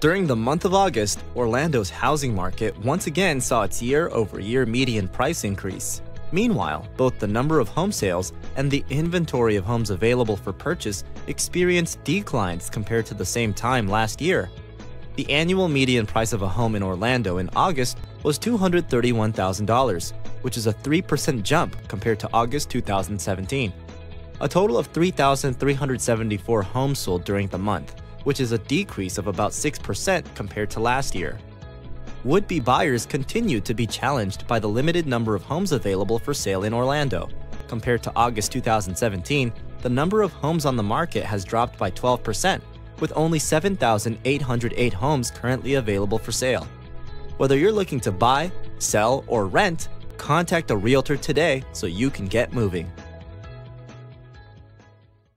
During the month of August, Orlando's housing market once again saw its year over year median price increase. Meanwhile, both the number of home sales and the inventory of homes available for purchase experienced declines compared to the same time last year. The annual median price of a home in Orlando in August was $231,000, which is a 3% jump compared to August 2017. A total of 3,374 homes sold during the month, which is a decrease of about 6% compared to last year. Would-be buyers continue to be challenged by the limited number of homes available for sale in Orlando. Compared to August 2017, the number of homes on the market has dropped by 12%, with only 7,808 homes currently available for sale. Whether you're looking to buy, sell, or rent, contact a realtor today so you can get moving.